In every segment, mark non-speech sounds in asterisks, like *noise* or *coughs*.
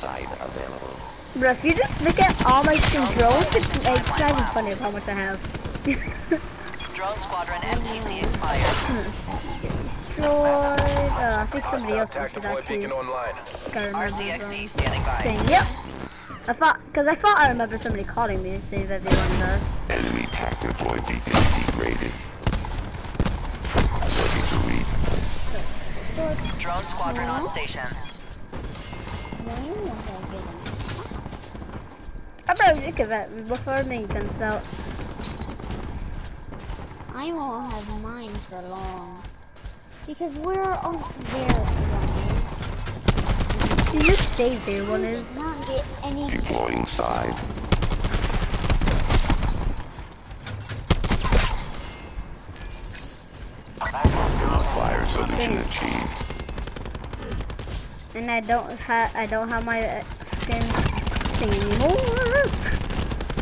side available. Bro, if you just look at all my fucking drones, it's, it's not even funny of how much I have. Drone squadron MTC expired. Destroyed. Uh, I think somebody else tac should deploy actually online. gotta remember RCXD standing by. thing. Yep. I thought, cause I thought I remember somebody calling me to say that they wanted to. Enemy tac deploy beacon degraded. Ready to read. Drone squadron on station. I better look at that before me comes out. I won't have mine for long. Because we're on there one You just stay there, one is. is. Not get any Deploying side. Fire solution achieved. And I don't have, I don't have my uh, skin thing anymore.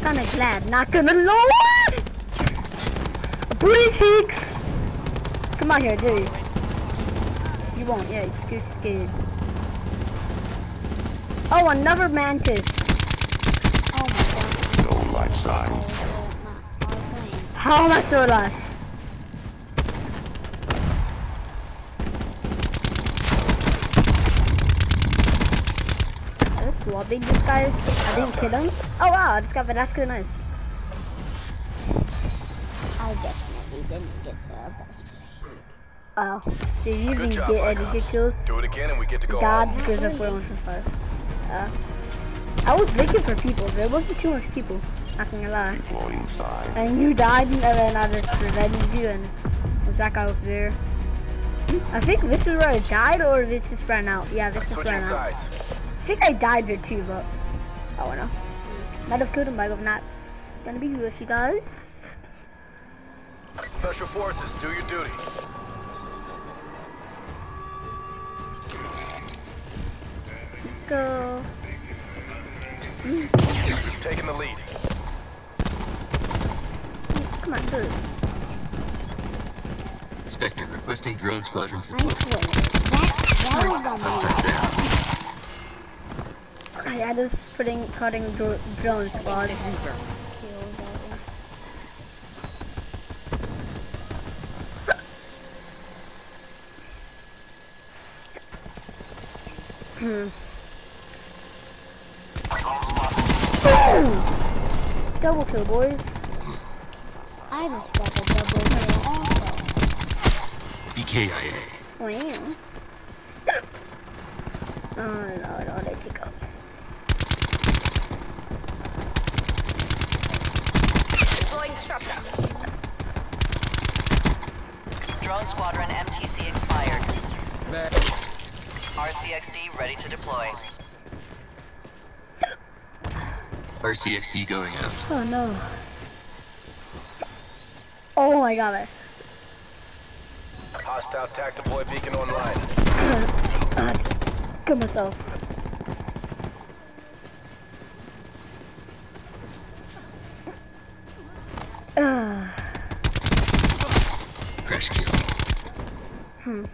Kinda glad, not gonna lie. Booty cheeks. Come out here, dude. You won't, yeah, it's too scared. Oh, another mantis. Oh my god. No life signs. Not our plane. How am I still alive? Swabbing this guy. I didn't kill him. Oh wow, I just got Velasco nice. I definitely didn't get the best play. Oh, did you Good didn't job, get any good kills. Do it again and we get to go God home. screws up 1 for 5. Uh, I was looking for people, there wasn't too much people. Not gonna lie. And you died, and then I just revenged you, and was that guy over there. I think this is where I died, or this just ran out. Yeah, this just Switching ran out. sides. I think I died there too, but I don't know. Might have killed him, but I'm not gonna be with you guys. Special forces, do your duty. Go. Taking the lead. Come on, do it. Spectre requesting drone squadron I support. swear. That, that was on Hostile down. I just putting cutting dro drone squad. Hmm. Double kill, boys. I just got the double kill also. EKIA. Wow. Oh *laughs* no, no, they pick ups. Deploying disruptor. Drone squadron MTC expired. RCXD ready to deploy. RCXD going out. Oh no. Oh my god. Hostile tac deploy beacon online. Kill myself. Ah, Crash kill. hmm.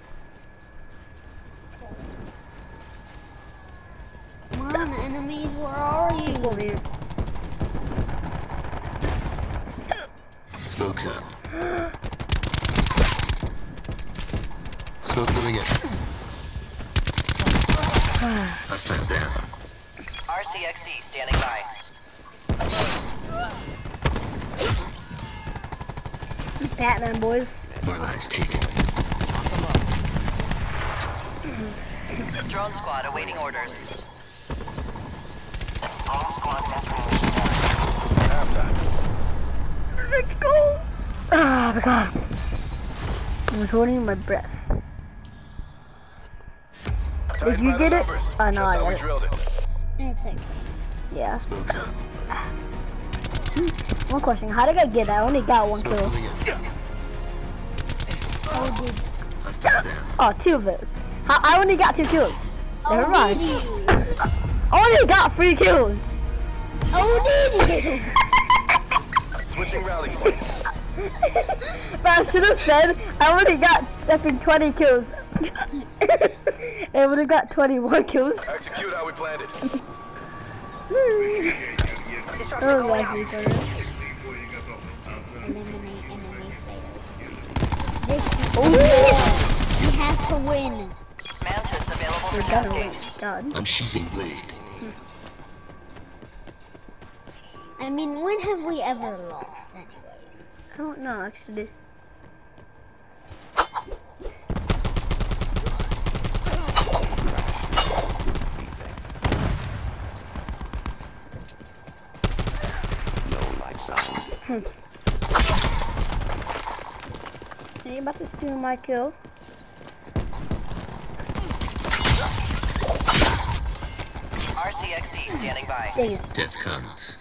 Come on, enemies, where are you? Over here. Smoke's up. Smoke moving in. Hostile down. RCXD standing by. Batman boys. More lives taken. Drone squad awaiting orders. Halftime. Let's go. Ah, my god. I was holding my breath. Tied you by get it? numbers. Oh, no, I how got we it. drilled it. It's okay. Yeah. Smoke's up. One question. How did I get that? I only got one Smoke kill. Oh, did, Hostile down. Oh, two of it. I, I only got two kills. Never oh, mind. you? *laughs* I only got three kills. Oh, did you? Switching rally point. but I should have said I only got I think 20 kills. it would have got 21 kills. Execute how we planned it. Disruptor Oh, going guys, out. we got. Eliminate enemy players. This is war. We have to win. Mantis available for We're gonna tasking. win. God. Unsheathing blade. I mean, when have we ever lost, anyways? I don't know, actually. No life. Hmm. Are you about to steal my kill? RCXD standing by. Dang it. Death comes.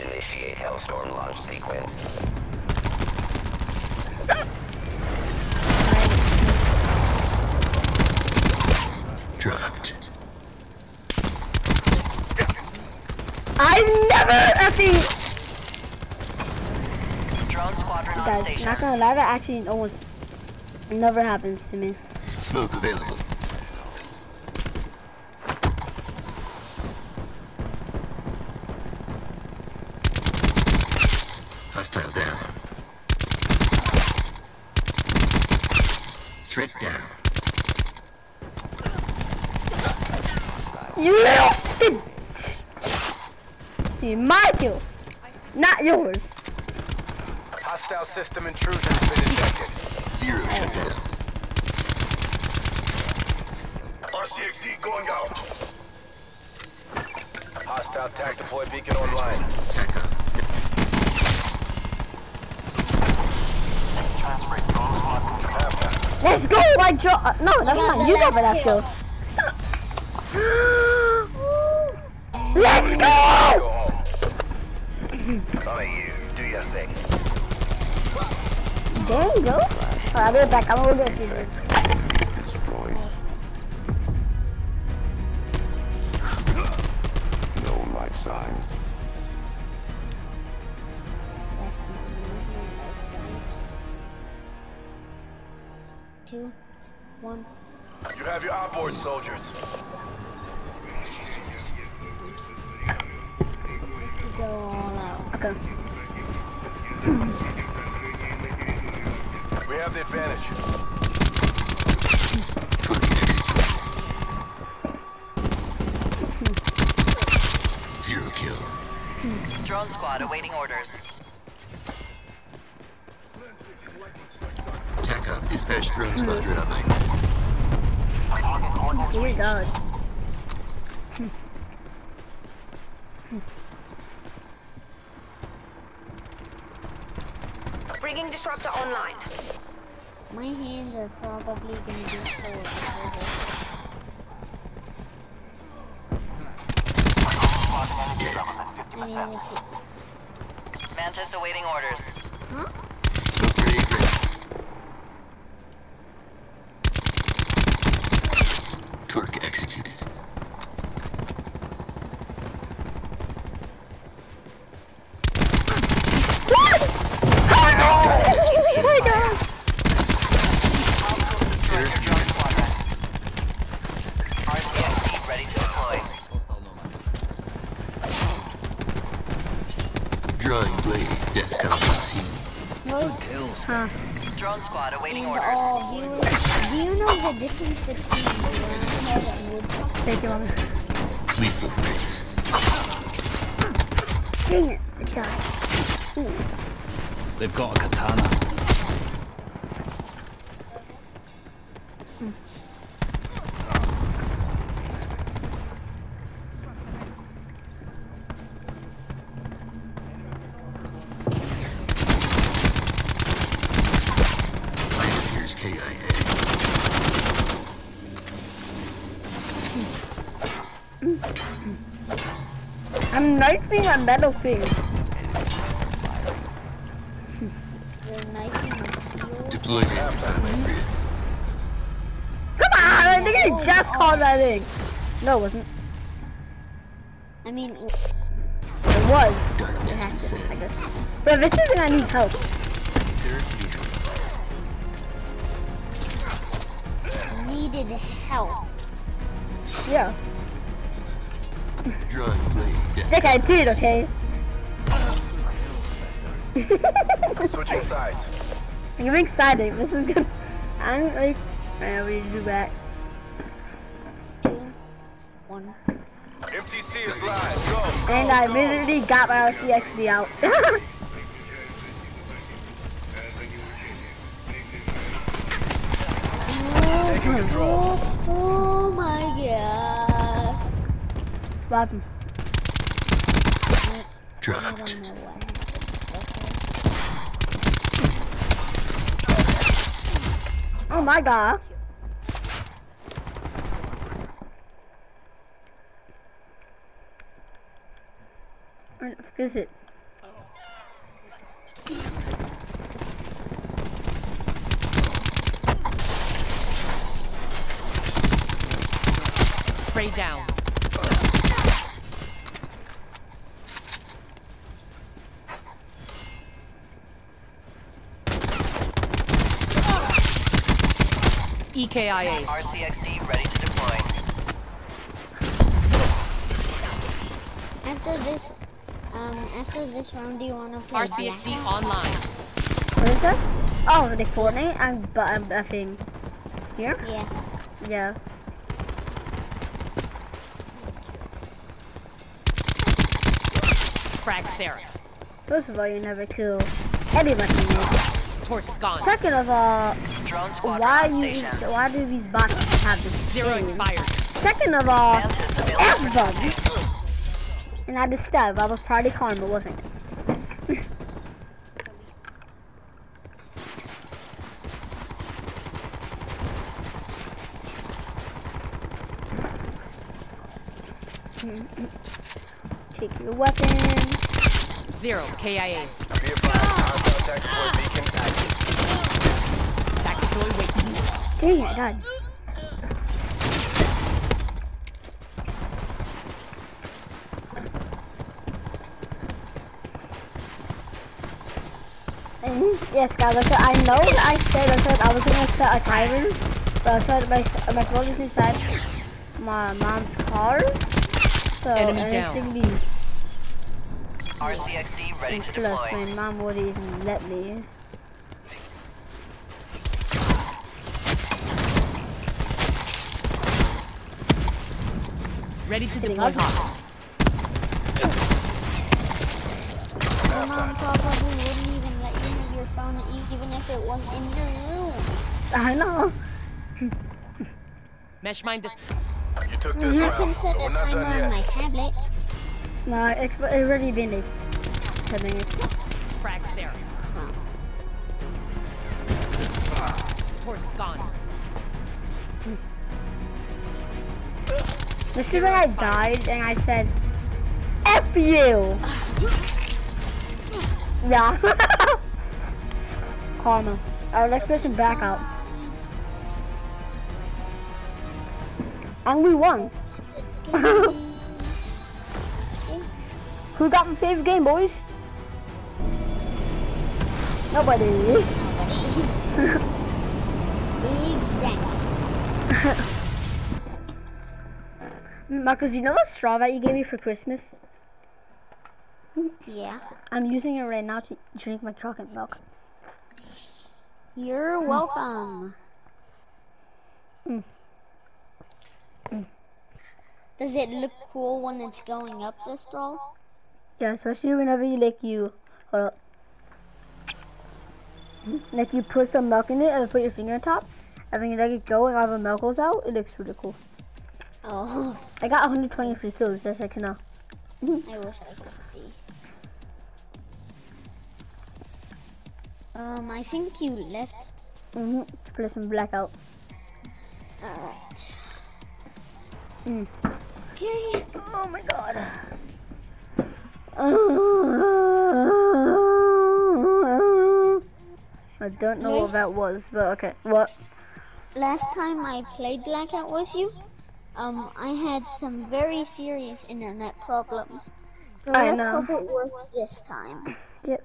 Initiate Hellstorm launch sequence. Dropped. I never actually, Drone squadron on guys, station. not gonna lie, that actually almost never happens to me. Smoke available. Hostile down. Threat down. You little! See, my kill, not yours. Hostile system intrusion has been detected. Zero shut down. RCXD going out. Hostile TAC deploy beacon online. TACOM. Halftime. Let's go, my jo- uh, No, never got mind. You go for last that kill. I'll be right back. I'm gonna get you. dude. Is destroyed. No life signs. That's not my life, guys. Two, one. You have your outboard soldiers. To go all out. Okay. Hmm. We have the advantage. Zero kill. Drone squad awaiting orders. TACOM dispatch drone squadron online. Oh my God. Bringing disruptor online. My hands are probably gonna be sore after Mantis awaiting orders. Huh? Smoke grenade ready. Torque executed. Awaiting and oh, orders. all viewers, do you know the difference between roundhead and woodchuck? Thank you, Mom. Lethal race. Dang it. I died. They've got a katana. I'm knifing a metal thing. They're knifing a shield. Deploying. Come on! I think you just called that thing. No, it wasn't. I mean, It was. It has to I guess. But this isn't I need help. Help. Yeah. Drawing blade. Death Think I did, okay? *laughs* Switching sides. I'm excited. This is good. I'm like, man, we do that. Two, one. MTC is live. Go, go, And I go. immediately got my CXD out. *laughs* control. Oh, oh my god. what happened? Dropped. don't know what happened. Oh my god. Where the fuck is it? Spray down. EKIA. RCXD ready to deploy. After this, um, after this round, do you want to play RCXD Black? online. What is that? Oh, the Fortnite? I'm, but I'm effing here? Yeah. Yeah. Frag Seraph. First of all, you never kill anybody. in. Torque's gone. Second of all, Drone squadron why you station. why do these bots have this Zero thing? expired. Second of all, Mantis F them. And I just stabbed. I was probably karma, wasn't it? *laughs* Take your weapon. Zero KIA. Be advised, hostile beacon active. Tactical waiting. Dang it, I yes, guys, I, said, I know that I said I said I was gonna set a timer, but I said my my phone is inside my mom's car, so Enemy and down. it's gonna be RCXD ready to plus deploy. my mom wouldn't even let me. Ready to Hitting deploy up. hot. Your mom probably wouldn't even let you have your phone even if it was in your room. I know. Mesh mine this. You took this I can round, set but a we're not timer done on yet. my tablet. No, it's already been ten minutes. Frag Seraph. Torque's gone. Hmm. This is when I died and I said, F you! yeah. *laughs* Karma. Alright, let's put some back out. And we won. *laughs* Who got my favorite game, boys? Nobody. exactly. *laughs* Marcus, you know the straw that you gave me for Christmas? Yeah. I'm using it right now to drink my chocolate milk. You're welcome. Mm. Does it look cool when it's going up this tall? Yeah, especially whenever you like you, hold up. Like you put some milk in it and put your finger on top, and then you let it go and all the milk goes out. It looks really cool. Oh, I got 123 kills, just like you know. *laughs* I wish I could see. Um, I think you left. Mm-hmm. To play some blackout. Alright. Mm. Okay. Oh my god. I don't know what that was, but okay. What? Last time I played Blackout with you, um, I had some very serious internet problems. So I let's know. hope it works this time. Yep.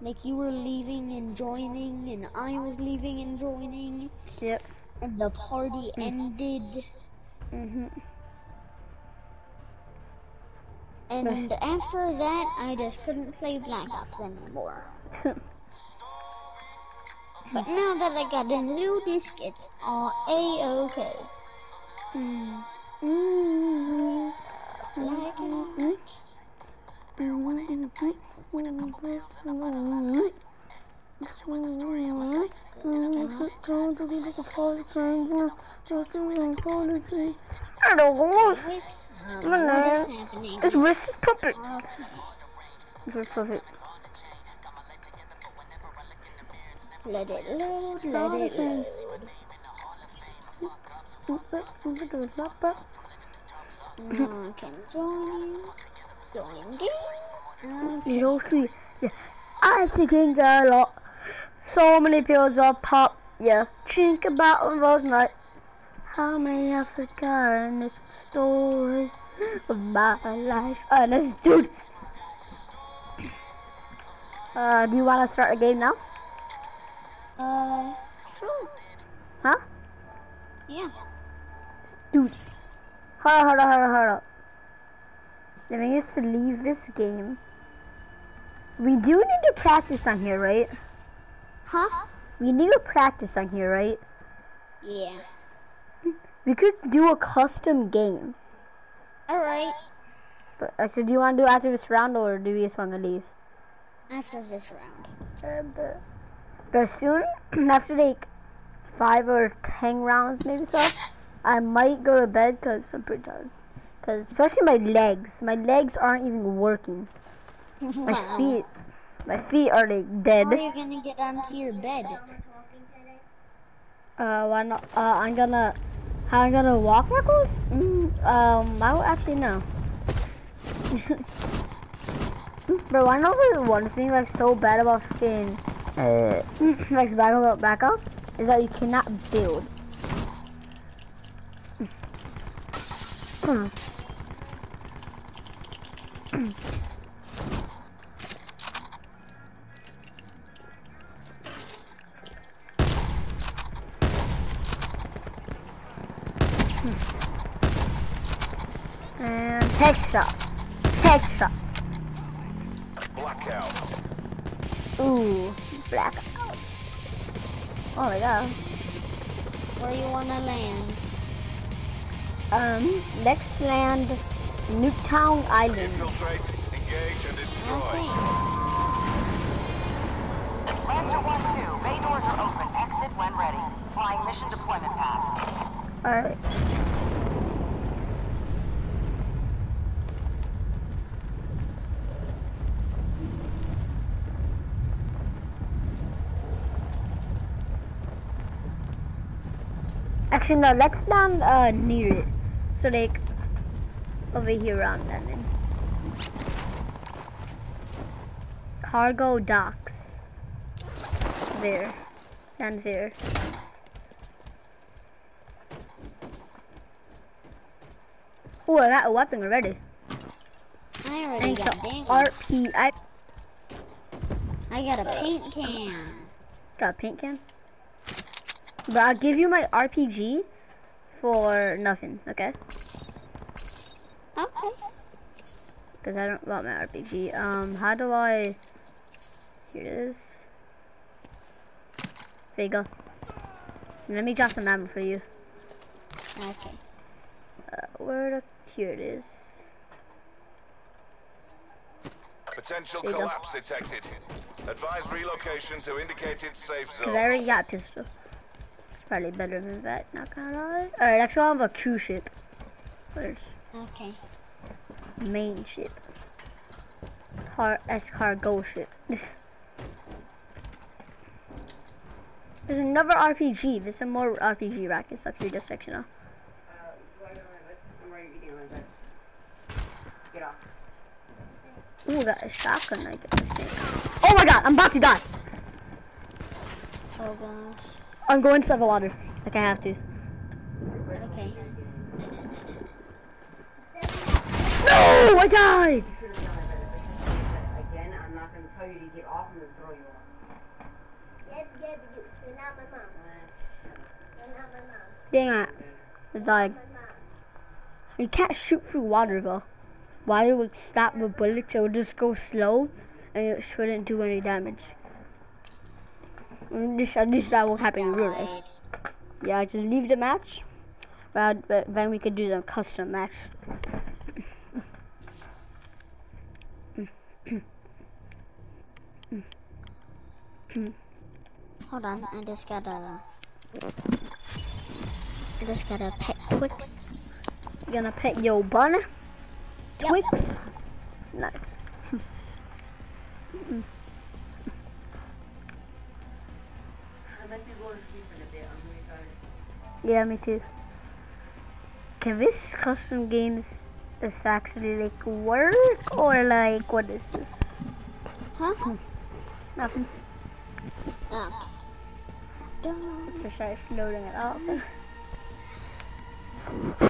Like you were leaving and joining, and I was leaving and joining, Yep. and the party Hmm. ended. Mhm. And after that, I just couldn't play Black Ops anymore. *laughs* But now that I got a new disc, it's all a-okay. Mm. Mm. Black Ops. I don't know. What's, um, Come on what now. is happening? It's Wrist Puppet. Okay. Wrist Puppet. Let it load, let it load. Now I can join you. Join game. You don't see. Yeah. I see things a lot. So many pills are pop. Yeah. Think about it last night. How many I've forgotten this story of my life. Alright, let's do this. Uh, do you want to start a game now? Uh, sure. Huh? Yeah. Dude. Hold on, hold on, hold on, hold on. Let me just leave this game. We do need to practice on here, right? Huh? We need to practice on here, right? Yeah. We could do a custom game. Alright. But actually, do you want to do after this round, or do we just want to leave? After this round. Uh, but, soon, *clears throat* after like five or ten rounds, maybe so, I might go to bed because I'm pretty tired. Because especially my legs, my legs aren't even working. My *laughs* Wow. feet, my feet are like dead. How are you gonna get onto your bed? Uh, why not? Uh, I'm gonna, how I'm gonna walk backwards? Mm, um, I don't actually know. *laughs* Bro, I know there's one thing like so bad about fucking, uh, *laughs* like bad about backups is that you cannot build. *clears throat* *clears throat* headshot, headshot. Blackout. Ooh, blackout. Oh my god. Where you wanna land? Um, let's land Nuketown Island. Infiltrate, engage, and destroy. Okay. Lancer 1-2, bay doors are open. Exit when ready. Flying mission deployment path. Alright. Actually, no, let's land uh, near it. So, like, over here around landing. Cargo docks. There. And there. Oh, I got a weapon already. I already And got damage. RP, I I got a paint can. got a paint can. But I'll give you my RPG for nothing, okay? Okay. Because I don't want my RPG. Um, how do I... Here it is. There you go. Let me drop some ammo for you. Okay. Uh, where the... Here it is. Potential There you go. collapse detected. Advise relocation to indicated safe Because zone. already got a pistol. Probably better than that, not gonna lie. Alright, let's go on a cruise ship. First. Okay. main ship. Car as cargo ship. *laughs* There's another RPG. There's some more RPG rackets up here this section now. Ooh, that is shotgun I thing. Oh my god, I'm about to die. Oh gosh. I'm going to the water. Like I have to. Okay. No, I died. Again, I'm going to tell you to get off, he would throw you off. Dang it. It's like, you can't shoot through water though. Water would stop the bullet, so it would just go slow, and it shouldn't do any damage. At least, at least that will happen real life. Yeah, just leave the match. But, but then we could do the custom match. Hold on, I just got a. I just got a pet Twix. You gonna pet your bun? Yep. Twix? Nice. *laughs* I might be going to sleep in a bit. I'm really tired. Yeah, me too. Can this custom games is actually like work or like what is this? Huh? Nothing. Okay. Dun. Just try loading it up. Mm-hmm.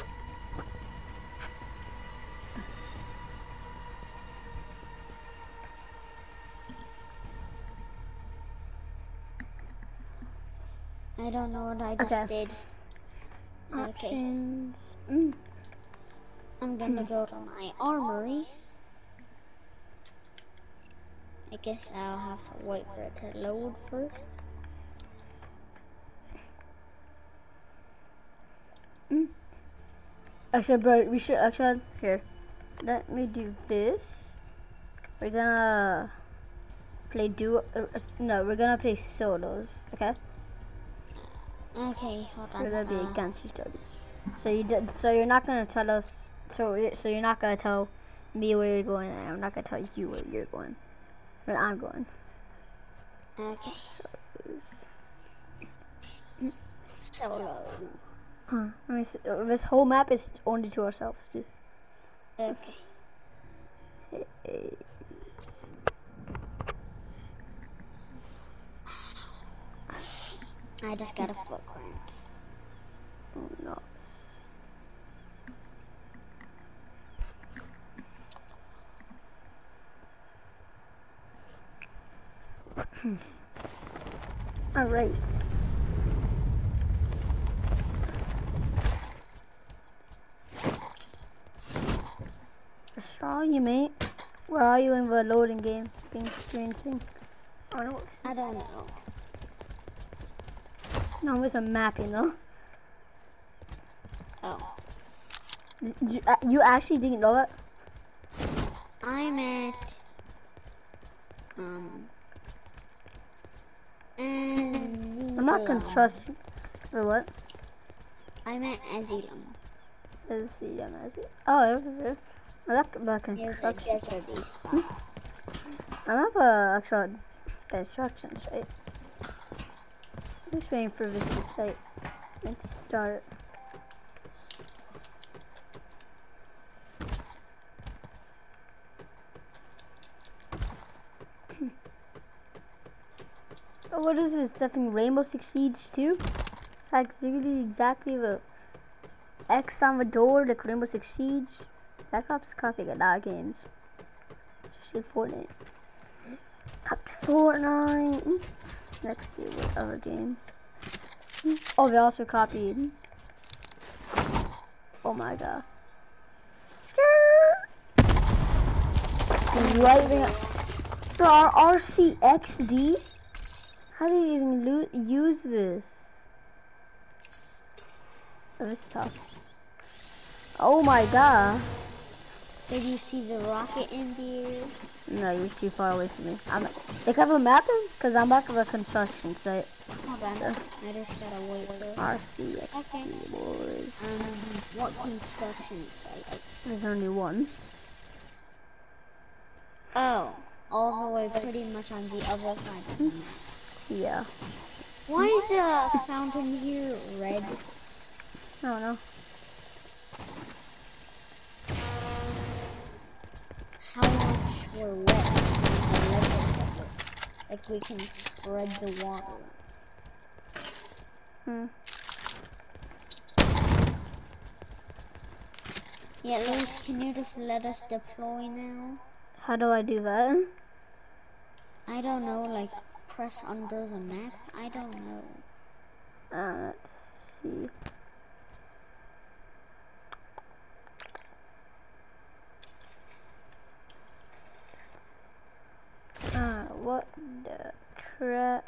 I don't know what I just Okay. did. Okay, Options. Mm. I'm gonna go to my armory. I guess I'll have to wait for it to load first. Actually, bro, we should actually here. Let me do this. We're gonna play duo. Uh, no, we're gonna play solos. Okay, Okay, hold on. we're gonna be uh, against each other. So you did. So you're not gonna tell us. So so you're not gonna tell me where you're going, and I'm not gonna tell you where you're going. Where I'm going. okay, solo. Huh. Let me see. uh, This whole map is only to ourselves, dude. Okay. I just got a foot cramp. Oh no. *clears throat* Alright. I saw you, mate. Where are you in the loading game? Thing, screen thing. Oh no, I don't know. No, it's a map, you know. Oh, You, uh, you actually didn't know that? I'm at um. I'm not Asylum. construction. For what? I'm at see, yeah, let's. Oh, over there. I like the Near the construction. deserty spot. I have uh, actual constructions, right? I'm just waiting for this to site and to start. *laughs* Oh, what is this? Something Rainbow Six Siege 2? Like exactly the X on the door, the Rainbow Six Siege. Black Ops copying a lot of games. Especially Fortnite. Copy Fortnite. Let's see what other game. Oh, they also copied. Oh my god. Skirt. Right there. Bro, our RCXD? How do you even use this? Oh, this is tough. Oh my god. Did you see the rocket in the air? No, you're too far away from me. I'm. They have a map because I'm back of a construction site. Hold on. I just gotta wait for it. Okay. boys. Um, what construction site? There's only one. Oh, all the way pretty much on the other side of the map. Yeah. Why is the fountain here red? I don't know. How much we're wet on the levels of it? Like we can spread the water. Hmm. Yeah, Luis, can you just let us deploy now? How do I do that? I don't know, like press under the map. I don't know. Uh, let's see. Uh, what the crap?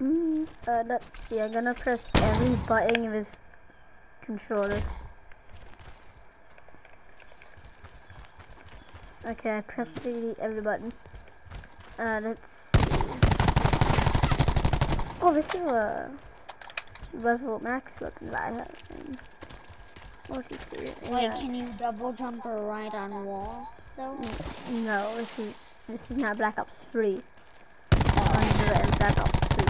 Mm, uh, let's see. I'm gonna press every button of his controller. Okay, I pressed every button. Uh, let's see. Oh, this is a level max weapon that I have. And multi-player. Wait, Yeah. can you double jump or ride on walls though? No, this is this is not Black Ops 3. Under and Black Ops 3.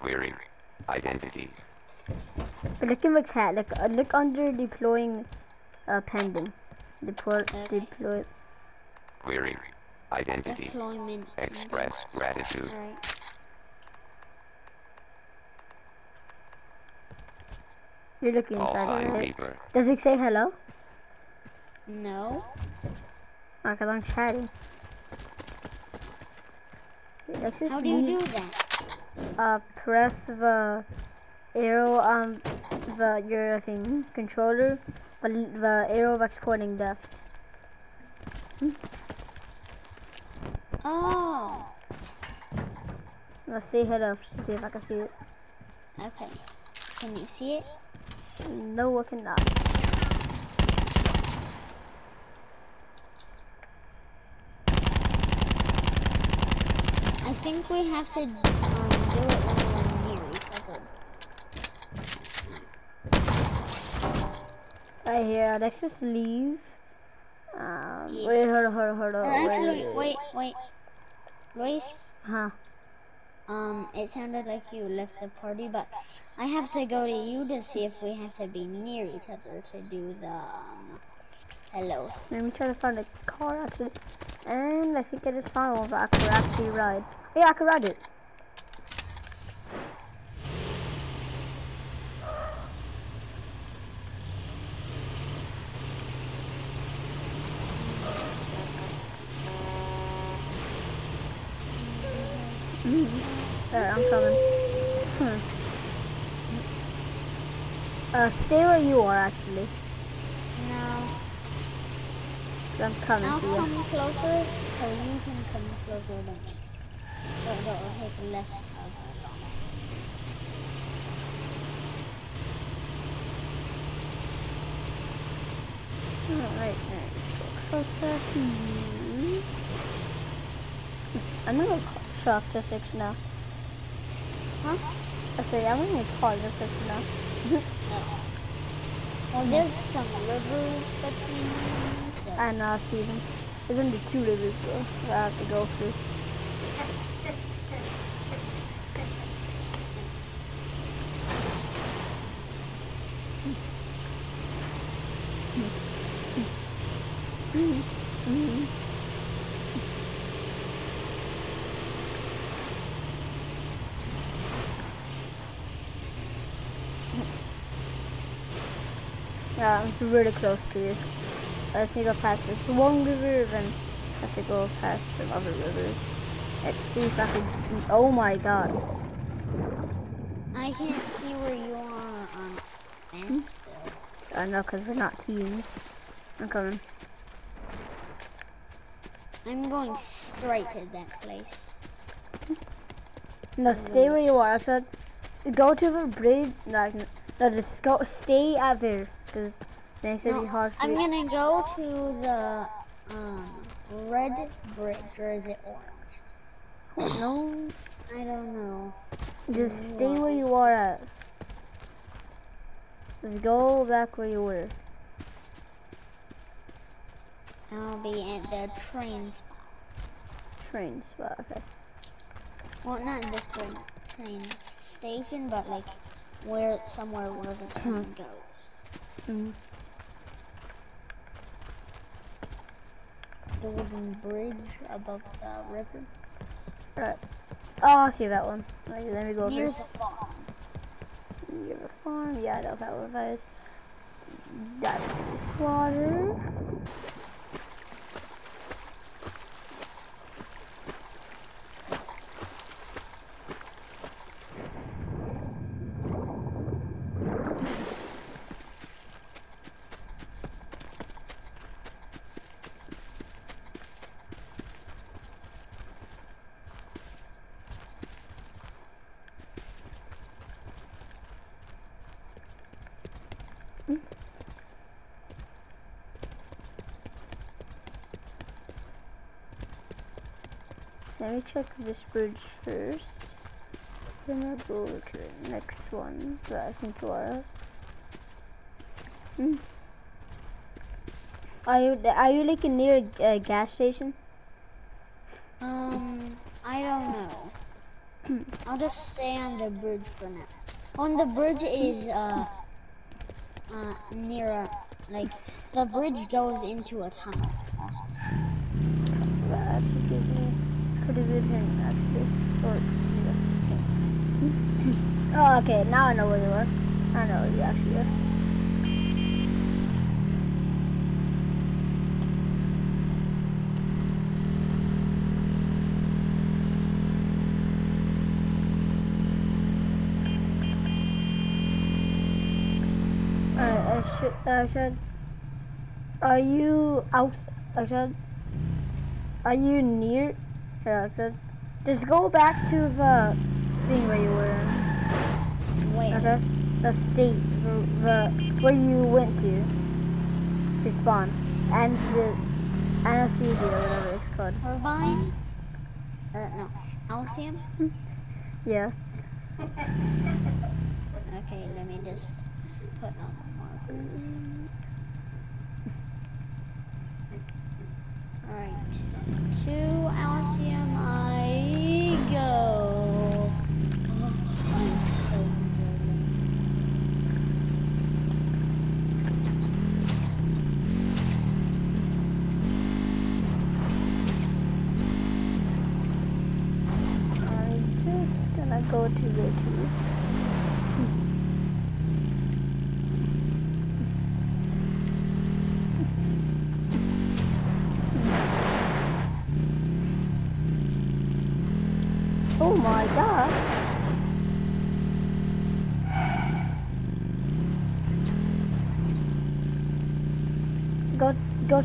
Query. Identity. But look in the chat. Look, uh, look under deploying uh, pending. Deploy, deploy. Query. Identity. Deployment. Express gratitude. Alright. You're looking Call inside, right? Reaper. Does it say hello? No. Oh, cause I'm chatting. Let's just How do you leave- do that? uh press the arrow on the your thing controller but the arrow that's pointing left hmm? Oh. let's say hello see if I can see it Okay. Can you see it? no I cannot I think we have to um, do it when we're near each other. Right here let's just leave. Um Yeah. wait hold on hold on hold on. Wait, actually, wait, wait. Luis, huh? Um, it sounded like you left the party, but I have to go to you to see if we have to be near each other to do the um, hello. let me try to find a car actually. And I think I just found one that I could actually ride. Yeah I could ride it There, I'm coming. Hmm. Uh, stay where you are, actually. No, I'm coming I'll to you. come closer so you can come closer to me. But it'll take less of a long Alright, alright, let's go closer. Hmm. I'm gonna talk to six now. Huh? Okay, I'm gonna call to six now. Oh. *laughs* Well, there's some rivers between them, so. and uh, see them. There's only two rivers though that I have to go through. Yeah, I'm really close to you. I just need to go past this one river, then I have to go past some other rivers. Let's see if I can. Oh my god. I can't see where you are on hmm? map, so. Uh, I know, because we're not teams. I'm coming. I'm going straight to that place. No, stay where you are. I said, go to the bridge. Like, no, just go, stay out there. Because then it's gonna No, be hard I'm gonna go to the um red bridge, or is it orange? *coughs* No, I don't know. just stay where you are at. Just go back where you were. I'll be at the train spot. Train spot, okay. Well, not this train train station, but like where it's somewhere where the train goes. Mm. the wooden bridge above the river. Alright. Oh, I see that one. Wait, let me go Near over. the farm. Near the farm. Yeah, I know that one is. Dive into this water. Me check this bridge first. Then I'll go to the next one that I think we're Hmm. Are you are you like near a uh, gas station? Um, I don't know. *clears throat* I'll just stay on the bridge for now. On the bridge is uh, uh, near a, like, the bridge goes into a tunnel. Also. That actually gives me pretty good hint actually. Or, yeah. oh, okay. Now I know where you are. I know where you actually are. I I should, are you out, I should, are you near, I said, just go back to the thing where you were in, Wait, okay? The state, the, the, where you went to, to spawn, and the anesthesia, or whatever it's called. Irvine? Or, uh, no, Alcium? *laughs* Yeah. Okay, let me just put on markers. Alright, to Alcium I go. Oh, I'm so. I'm just gonna go to the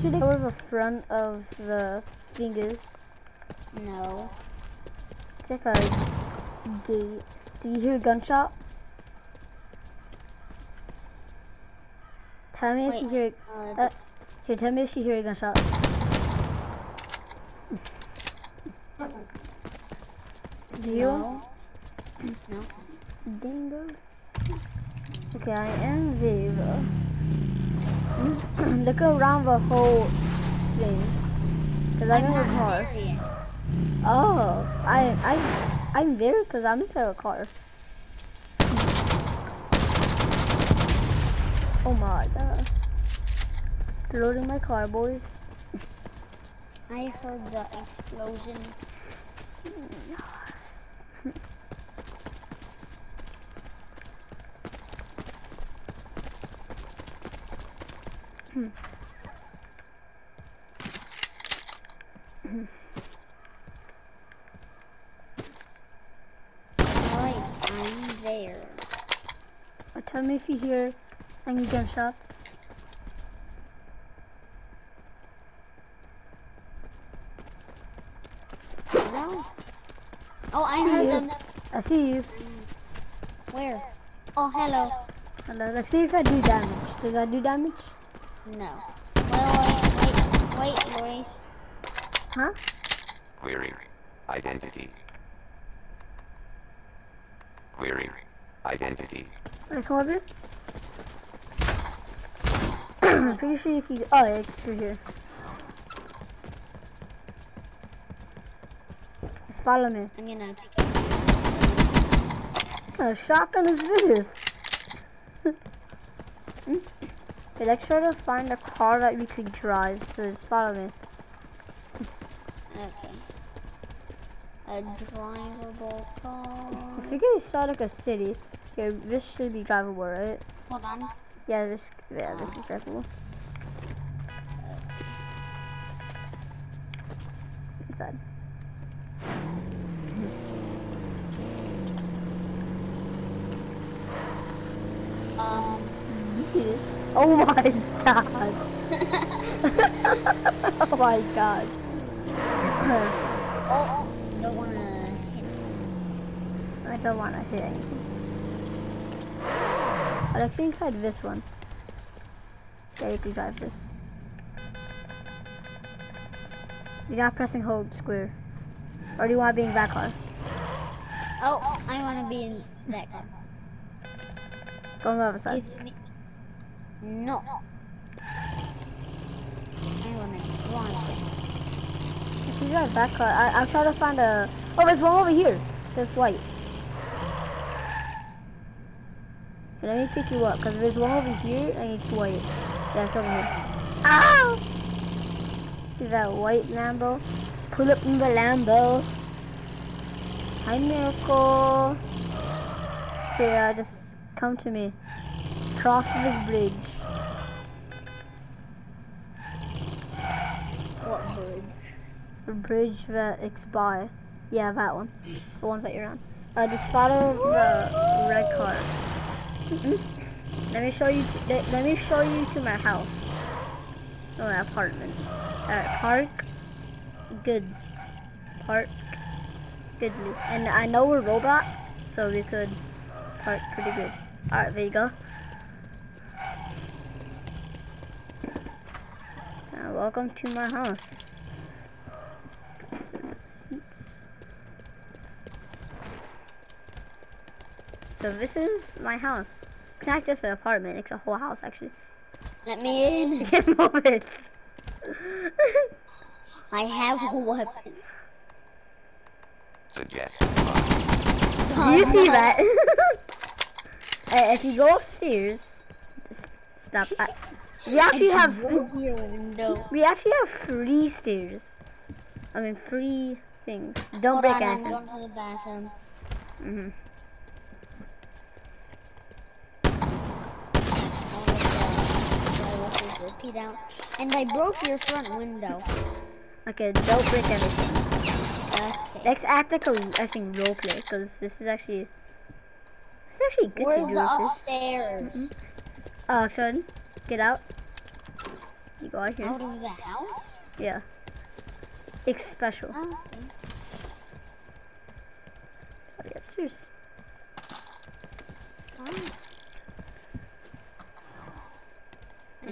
the go to the front of the fingers. No. Check out gate. Do you hear a gunshot? Tell me if you hear. uh, Uh, here, tell me if you hear a gunshot. Do you? No. *clears throat* No. Dingo. Okay, I am there. *clears throat* Look around the whole thing. Cause I'm, I'm in a car. Oh, I I I'm there because I'm inside a car. Oh my god. Exploding my car, boys. I heard the explosion. *laughs* *laughs* Alright, I'm there. Tell me if you hear any gunshots. Hello? Oh, I See heard you. them. I see you. Where? Oh, hello. Hello, let's see if I do damage. Does that do damage? No. Wait, wait, wait, wait, Luis. Huh? Query. Identity. Query. Identity. Wanna come over? I'm *clears throat* pretty sure you can. Oh, yeah, it's through here. Just follow me. I'm gonna take it. What kind of shotgun is this? Okay, let's try to find a car that we could drive. So just follow me. okay. A drivable car. If you guys saw like a city, okay, this should be drivable, right? Hold on. Yeah, this yeah, this is drivable. *laughs* oh my god. Oh, oh don't wanna hit some. I don't want to hit anything. I'm actually inside this one. Yeah, you can drive this. You got pressing hold square. Or do you want to be in that car? Oh, I wanna be in that car. Go on the other side. No. I wanna. If you that car, I, I'm trying to find a. Oh, there's one over here. Says white. Let me pick you up, because there's one over here and it's white. Yeah, it's over here. Ow! See that white Lambo? Pull up in the Lambo. Hi, Miracle. Here, uh, just come to me. Cross this bridge. Bridge that expire. Yeah, that one. The one that you're on. Uh, just follow the red car. Let me show you. Let, let me show you to my house. Oh, my apartment. Alright, park. Good. Park. Goodly. And I know we're robots, so we could park pretty good. Alright, there you go. Uh, welcome to my house. So this is my house. It's not just an apartment, it's a whole house actually. Let me in. *laughs* Get move it. *laughs* I have a weapon. Suggest. Do you see *laughs* that? uh, if you go upstairs, stop. I, we actually have broke your window. we actually have three stairs. I mean three things. Don't Hold break on, I'm anything. going to the bathroom. hmm my God. I will repeat out. And I broke your front window. Okay, don't break everything. Okay. Let's act like a I think role play because this is actually it's actually good Where's to do the with this. upstairs? Oh, Sean, get out. You go out here. Out of the house? Yeah. It's special. Oh, okay. Yeah, upstairs.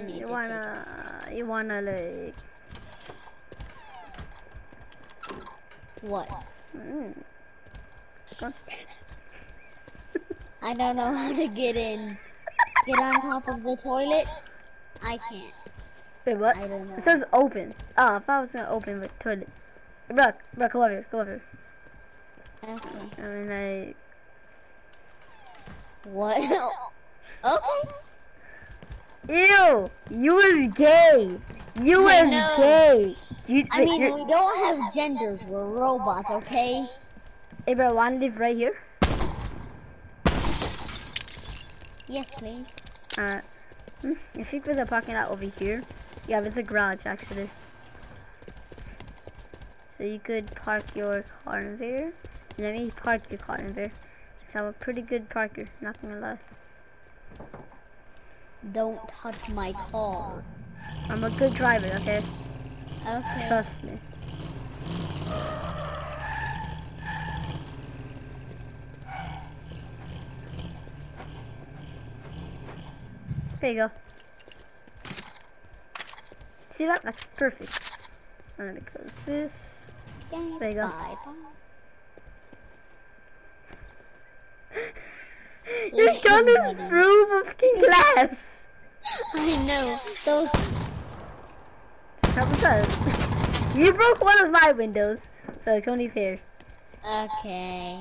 You wanna, you wanna like, what? mm, *laughs* I don't know how to get in. Get on top of the toilet? I can't. Wait, what? I don't know. It says open. Oh, I thought it was gonna open the toilet. Brooke, Brooke, come over here, come over here. Okay. And then like, What? *laughs* okay. ew, you was gay. You I was know. gay. You, I mean, you're- we don't have genders. We're robots, okay? hey, bro, wanna live right here? Yes, please. Uh, hmm, I think there's a parking lot over here. Yeah, there's a garage actually. So you could park your car in there. Let me park your car in there. I'm a pretty good parker, not gonna lie. Don't touch my car. I'm a good driver, okay? Okay. Trust me. There you go. See that? That's perfect. I'm gonna close this. There you go. *laughs* You're somebody. this room of *laughs* glass. I know. Those. How was that? *laughs* You broke one of my windows, so it's only fair. Okay.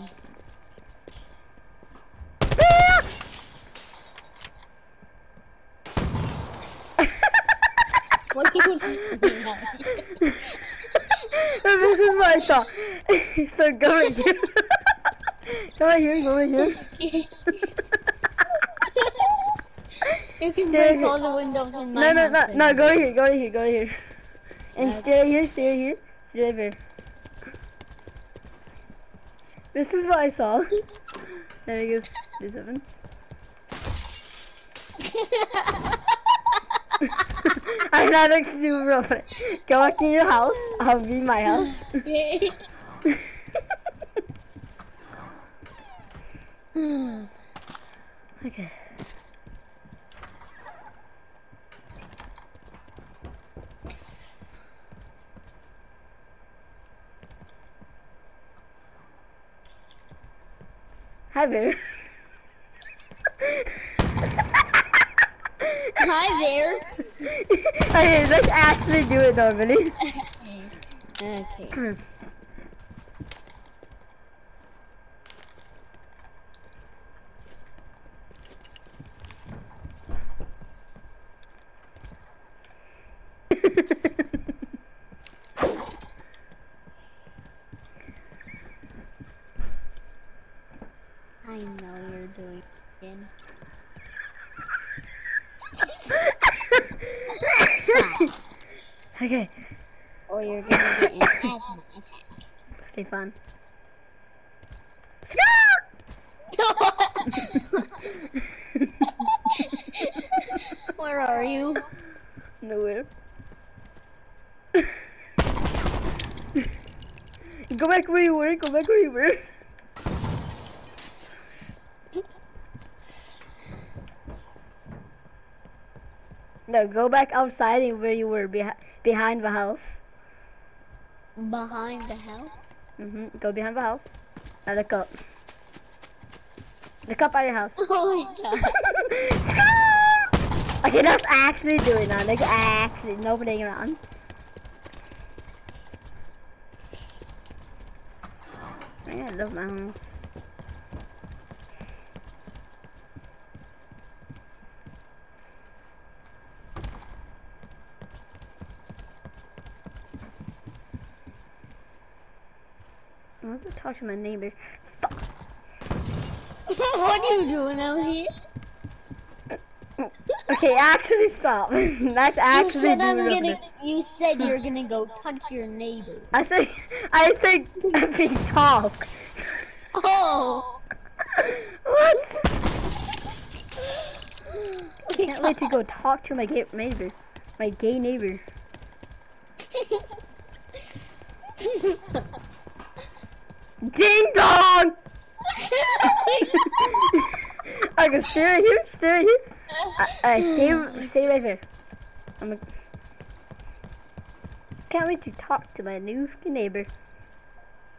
What you doing? this is what I saw. so go right here. go right here, go right here. You can Stay break all the windows in my No, no, no, no, go right here, go right here, go right here. And Okay. stay here, stay here, stay here. This is what I saw. There he goes. Do something. *laughs* I'm not like super. Go back to your house. I'll be my house. *laughs* okay. Hi there. *laughs* Hi there. okay, let's actually do it normally. Okay. *laughs* I know you're doing it. *laughs* okay, Or you're gonna get an asthma attack. stay fun. *laughs* Where are you? Nowhere. *laughs* go back where you were, go back where you were. No, go back outside and where you were, behi behind the house. Behind the house? hmm Go behind the house. Now look up. Look up at your house. *laughs* Oh my god. *laughs* okay, let's actually doing that. Like actually, no playing around. Yeah, I love my house. Talk to my neighbor. *laughs* what are you doing out here? Uh, okay, actually stop. *laughs* You actually said do I'm gonna. You said *laughs* you're gonna go touch your neighbor. I say, I say, big talk. Oh. what? I can't wait to go talk to my gay neighbor. My gay neighbor. Ding dong! I can stay right here, stay right here. I, I stay, stay right there. I'm a, can't wait to talk to my new neighbor.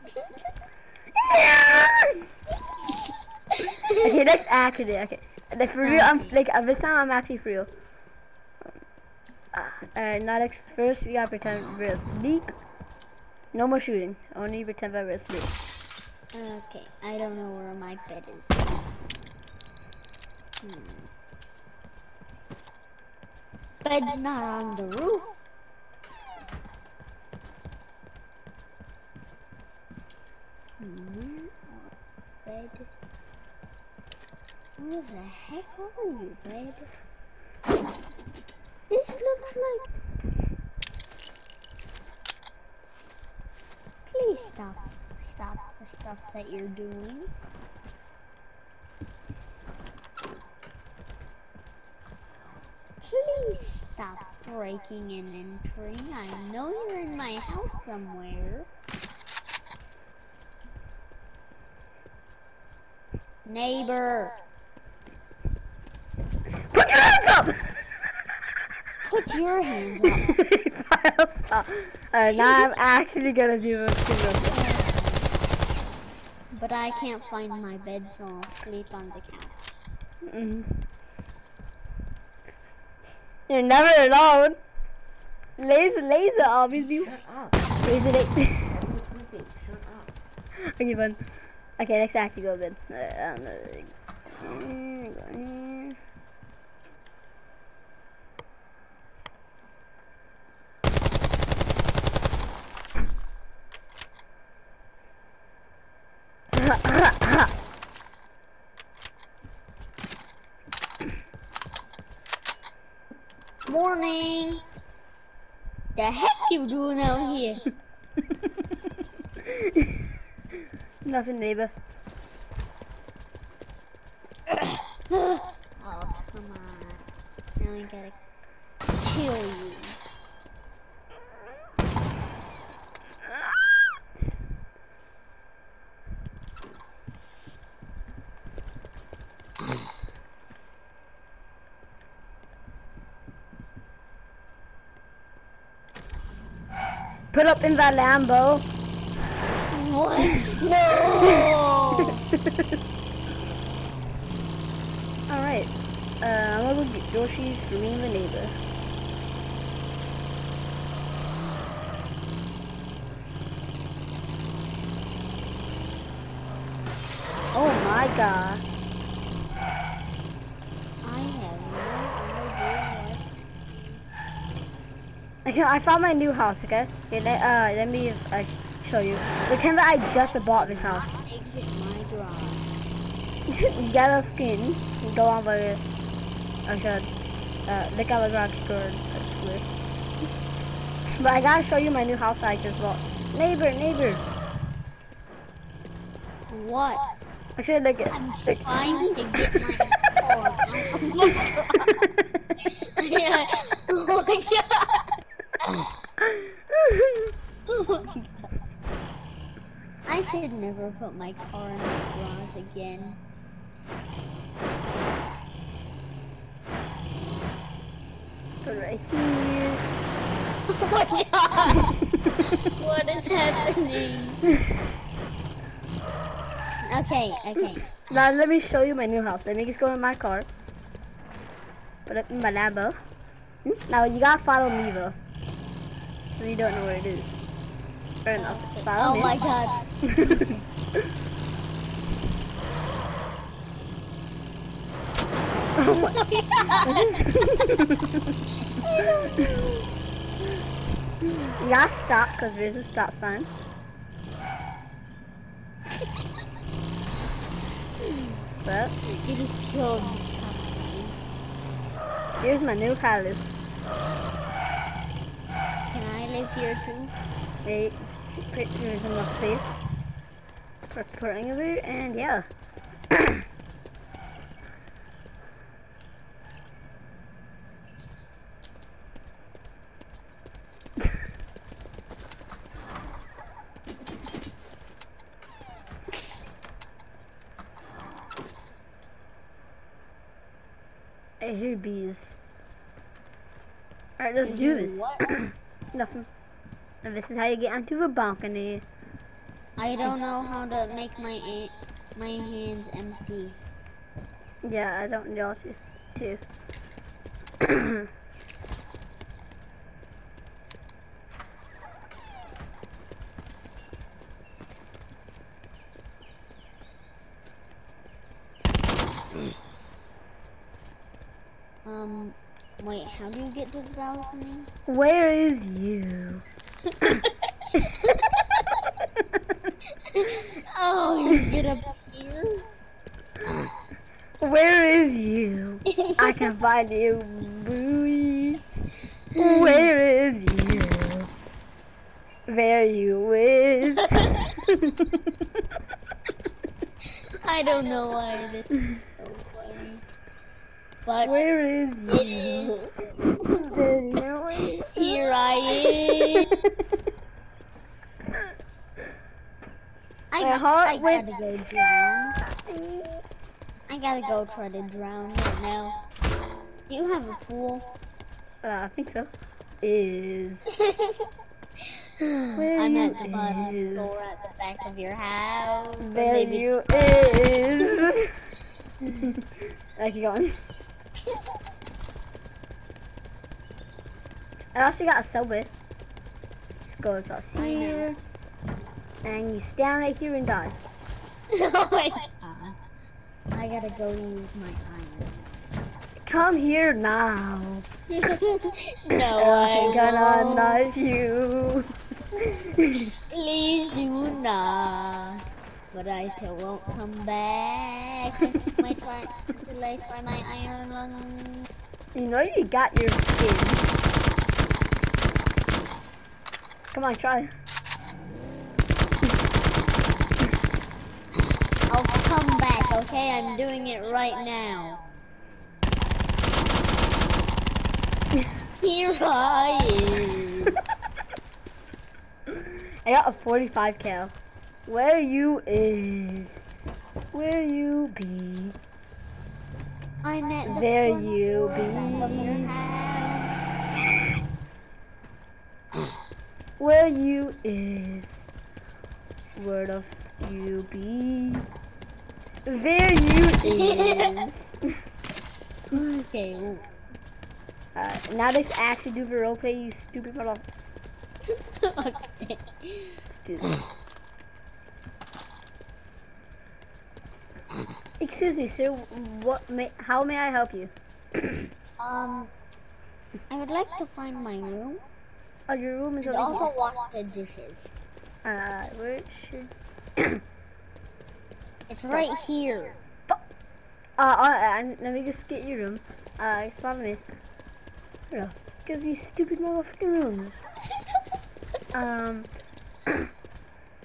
*laughs* okay, that's actually okay. Like for real, I'm like uh, this time I'm actually for real. Uh, Alright, now let's first we gotta pretend we're asleep. No more shooting. Only pretend we're asleep. Okay, I don't know where my bed is. Hmm. Bed's not on the roof. Hmm. Bed. Where the heck are you, bed? This looks like. Please stop. Stop the stuff that you're doing. Please stop breaking and entering. I know you're in my house somewhere. Neighbor, Put your hands up! put your hands up. *laughs* Alright, now I'm actually gonna do this. But I can't find my bed, so I'll sleep on the couch. Mm. You're never alone. Laser, laser, obviously. Shut up. Laser, laser. Everyone's *laughs* sleeping. Shut up. okay, fun. Okay, let's actually go then. Uh, I don't know. Morning. The heck you doing out here? *laughs* Nothing, neighbor. *sighs* oh, come on. Now I gotta kill you. Put up in that Lambo. What? *laughs* No! Alright. Uh, I'm gonna go get Yoshi's for me and the neighbor. Oh my god. I have no idea Okay, I found my new house, okay? Okay let, uh, let me uh, show you. Pretend that I just bought this house. Exit my garage. *laughs* Yellow skin. Go on by I should uh, look at the garage. But I gotta show you my new house I just bought. Neighbor, neighbor. What? Actually, look at. I'm trying to get my car. *laughs* Oh my god. yeah. Oh my god. Oh my god. I should never put my car in the garage again. Put it right here. *laughs* Oh my god! *laughs* what is happening? Okay, okay. Now let me show you my new house. Let me just go in my car. Put it in my Lambo. Hmm? Now you gotta follow me though. So you don't know where it is. Fair enough. Okay. Follow Oh me. my god. *laughs* *laughs* My- gotta stop because there's a stop sign. But You just killed the stop sign. here's my new palace. Can I live here too? Wait, put- there's enough space for putting of it, and yeah. *coughs* I hear bees. Alright, let's do this. *coughs* Nothing. And this is how you get onto the balcony. I don't know how to make my my hands empty. Yeah, I don't know to. too. *clears throat* Um, wait, how do you get to the balcony? Where is you? *laughs* *laughs* *laughs* oh, you get up here? Where is you? I *laughs* can find you, Booey. Where is you? There you is. *laughs* I don't know why this is so funny. But Where is you is. Here I am. I, My got- heart I went- gotta go drown. I gotta go try to drown right now. Do you have a pool? Uh, I think so. Is *laughs* Where I'm at the bottom is. floor at the back of your house. there maybe- you *laughs* is. *laughs* I keep going. I also got a subway. Just go across here. And you stand right here and die. oh my god. I gotta go use my iron. Come here now. *laughs* no, I'm gonna won't. knife you. *laughs* Please do not. but I still won't come back until I until *laughs* my iron lung. You know you got your skin. Come on, try. I'll come back, okay? I'm doing it right now. Here I am. *laughs* I got a 45 cal. Where you is? Where you be? I'm at the There you door of your be. Where you is? Where the you be? There you is. *laughs* Okay. uh, now let's actually do the roleplay, you stupid mother. okay. Stupid. Excuse me, sir. What? May, how may I help you? *coughs* Um, I would like to find my room Oh, your room is and also wash the dishes. Uh, where should? *coughs* It's right here. Uh, uh, uh, let me just get your room. Uh, follow me. Here, Give these stupid motherfucking rooms. *laughs* Um, *clears throat*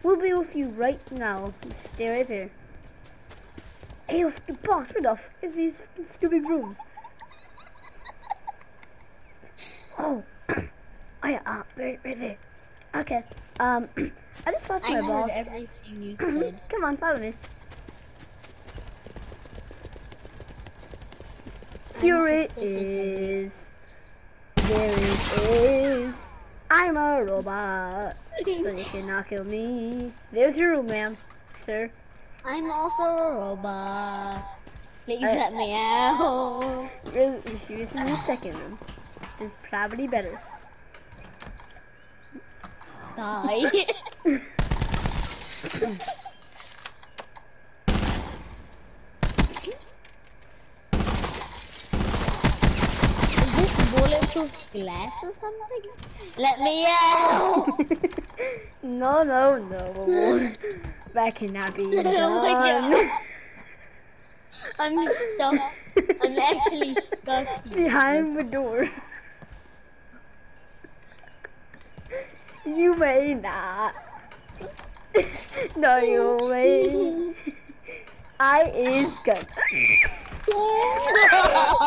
we'll be with you right now. Stay right there. Hey, the boss, the is these fucking stupid rooms? Oh, *clears throat* oh yeah, uh, right, right there. Okay, um, *clears throat* I just talked to I my heard everything you said. Come on, follow me. Here it suspicious of you. is. There it is. I'm a robot. but you cannot kill me. There's your room, ma'am. Sir. I'm also a robot. Please Uh, let me out. Really, This is the second room. It's probably better. Die. *laughs* *laughs* Is bulletproof glass or something? Let me out! *laughs* no, no, no. that cannot be *laughs* Oh my. God. *laughs* I'm stuck. I'm actually stuck here. Behind the door. You may not. no, you may. I is good. Yeah,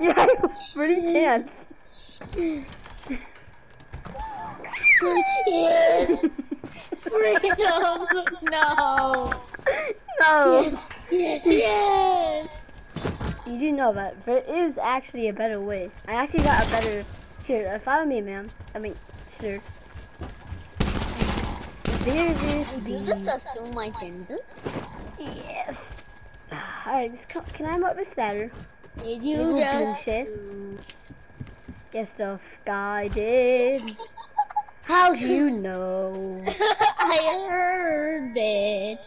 you pretty can. yes! Freedom! No! No. Yes! Yes! Yes! You do know that there is actually a better way. I actually got a better. Here, uh, follow me, ma'am. I mean, sir. There is. You just assume my gender? Yes. Alright, just come, can I have up this ladder? Did You you just the guy did. How do you know? *laughs* I heard it.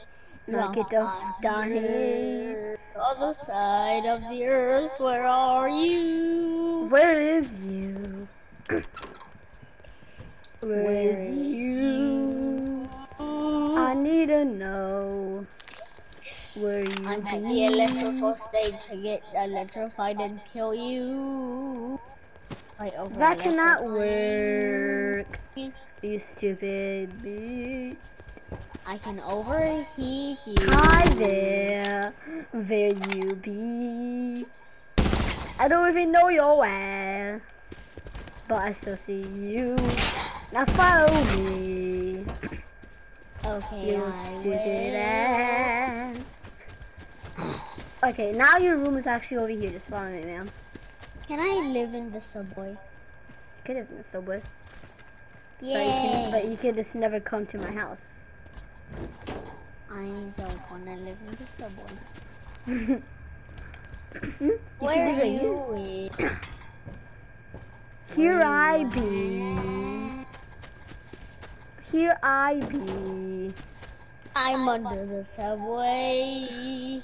Now get the f- down here. Other side of the earth, where are you? Where is you? Where Where is is you? I need to know where you I'm at the electrical stage to get electrified and kill you. I over That cannot work. you. You stupid bitch. I can overheat you. Hi there, there you be. I don't even know your ass, but I still see you. Now follow me, Okay, you I stupid will. ass. Okay, now your room is actually over here. Just follow me, ma'am. Can I live in the subway? You could have been the subway, but you, Yeah. but you could just never come to my house. I don't wanna live in the subway. *laughs* Hmm? You Where are you? Here I be. Here I be. I'm under the subway.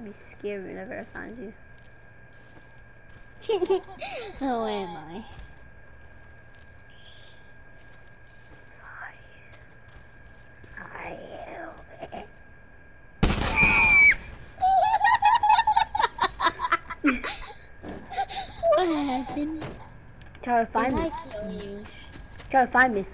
to be scared whenever I find you. *laughs* oh, am I? Are you? Are you? what happened? Try to find Did me. Try to find me.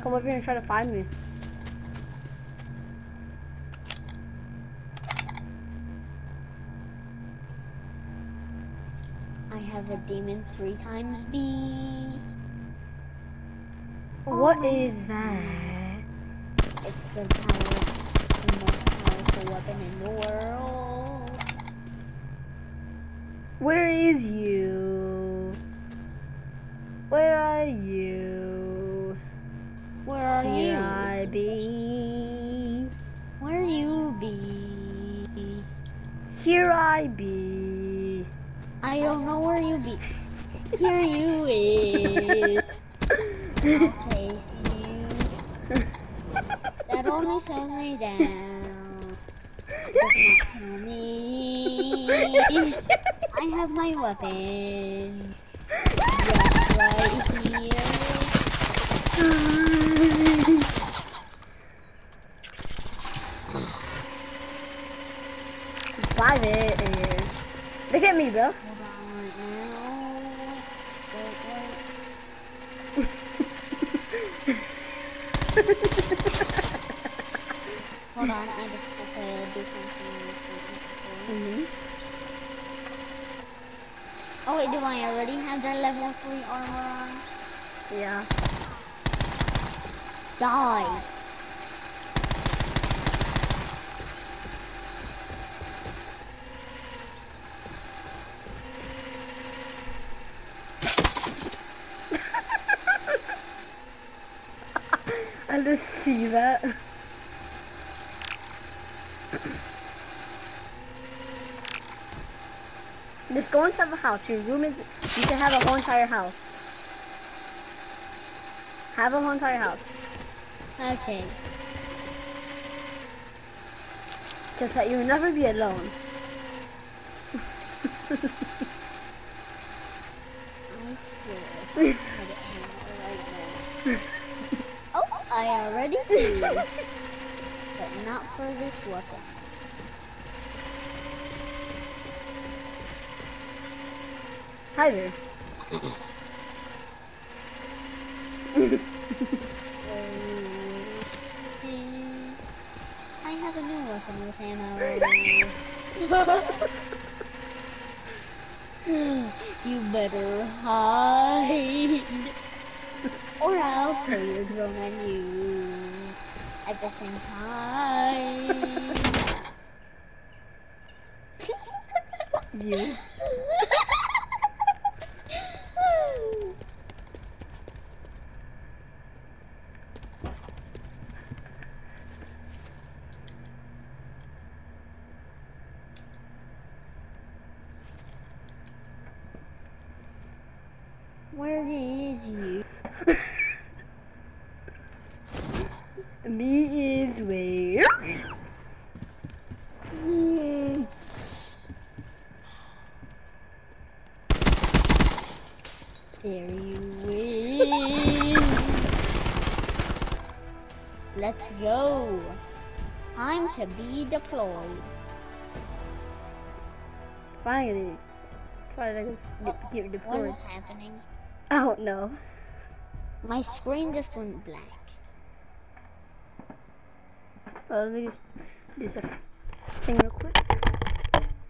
Come over here and try to find me. I have a demon three times B. What oh my is that? It's the power. It's the most powerful weapon in the world. Where is you? Where are you? Where are you? I be. Where you be? Here I be. I don't know where you be. Here you is. I'll chase you. That only slows me down. Does not kill me. I have my weapon. Just right here. Five it is. Me, bro. Hold on right now. Wait, wait. Hold on, I just have to do something. Mhm. Oh wait, do I already have that level 3 armor on? Yeah. Die! I just see that. Just go inside the house. Your room is. You can have a whole entire house. Have a whole entire house. Okay. Just that you'll never be alone. *laughs* I swear. *laughs* I had ammo right now. oh, I already *laughs* but not for this weapon. Hi there. *laughs* I have a new weapon with ammo. *laughs* *sighs* you better hide. Or I'll your drone on you at the same time. *laughs* You. My screen just went blank. Uh, let me just do some thing real quick.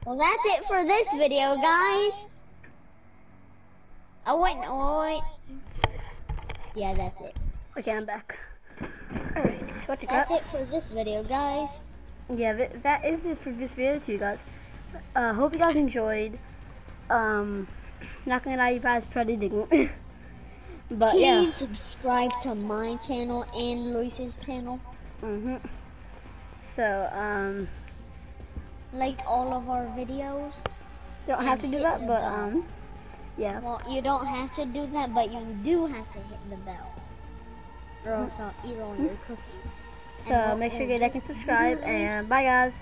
Well, that's it for this video, guys. Oh, wait, no, wait. Yeah, that's it. Okay, I'm back. Alright, what you got? That's it for this video, guys. yeah, that, is it for this video too, guys. Uh, hope you guys enjoyed. Um, not gonna lie, you guys probably didn't. *laughs* but Please yeah. subscribe to my channel and Luis's channel. Mhm. So um, Like all of our videos. don't have to do that, but bell. um, yeah. Well, you don't have to do that, but you do have to hit the bell. Or else I'll eat all your cookies. So make sure you like and subscribe, *laughs* and bye guys.